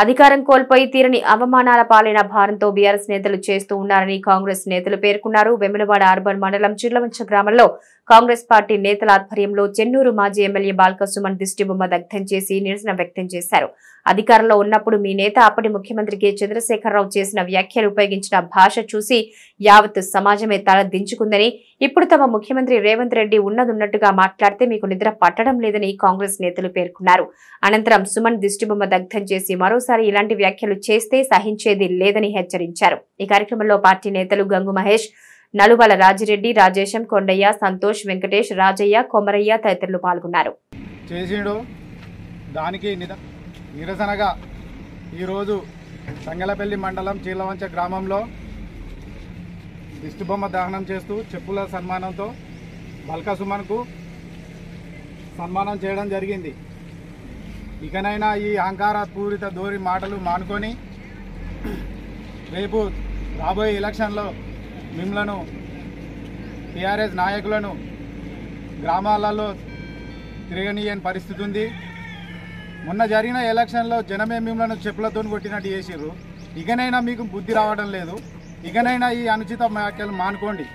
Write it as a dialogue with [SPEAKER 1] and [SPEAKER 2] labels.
[SPEAKER 1] అధికారం కోల్పోయి తీరని అవమానాల పాలైన భారంతో బీఆర్ఎస్ నేతలు చేస్తూ ఉన్నారని కాంగ్రెస్ నేతలు పేర్కొన్నారు. వెములవాడ అర్బన్ మండలం చిర్లవంచ గ్రామంలో కాంగ్రెస్ పార్టీ నేతల ఆధ్వర్యంలో చెన్నూరు మాజీ ఎమ్మెల్యే బాల్క సుమన్ దిష్టిబొమ్మ దగ్ధం చేసి నిరసన వ్యక్తం చేశారు. అధికారంలో ఉన్నప్పుడు మీ నేత అప్పటి ముఖ్యమంత్రి కె. చంద్రశేఖరరావు చేసిన వ్యాఖ్యలు ఉపయోగించిన భాష చూసి యావత్ సమాజమే తల దించుకుందని ఇప్పుడు తమ ముఖ్యమంత్రి రేవంత్ రెడ్డి ఉన్నదున్నట్టుగా మాట్లాడితే మీకు నిద్ర పట్టడం లేదని కాంగ్రెస్ నేతలు పేర్కొన్నారు. అనంతరం సుమన్ దిష్టిబొమ్మ దగ్ధం చేసి మరోసారి ఇలాంటి వ్యాఖ్యలు చేస్తే సహించేది లేదని హెచ్చరించారు. ఈ కార్యక్రమంలో పార్టీ నేతలు గంగు మహేష్ నలువల రాజిరెడ్డి రాజేశం కొండయ్య సంతోష్ వెంకటేష్ రాజయ్య కొమరయ్య తదితరులు పాల్గొన్నారు.
[SPEAKER 2] చేసిండు దానికి నిరసనగా ఈరోజు సంగలపల్లి మండలం చీలవంచ గ్రామంలో దిష్టిబొమ్మ దహనం చేస్తూ చెప్పుల సన్మానంతో బల్కా సుమన్కు సన్మానం చేయడం జరిగింది. ఇకనైనా ఈ అహంకార పూరిత దోరి మాటలు మానుకొని రేపు రాబోయే ఎలక్షన్లో మిమ్మలను టీఆర్ఎస్ నాయకులను గ్రామాలలో తిరగనీయని పరిస్థితి ఉంది. మొన్న జరిగిన ఎలక్షన్లో జనమే మిమ్మల్ని చెప్పులతో కొట్టినట్టు చేసిర్రు. ఇకనైనా మీకు బుద్ధి రావడం లేదు. ఇకనైనా ఈ అనుచిత వ్యాఖ్యలు మానుకోండి.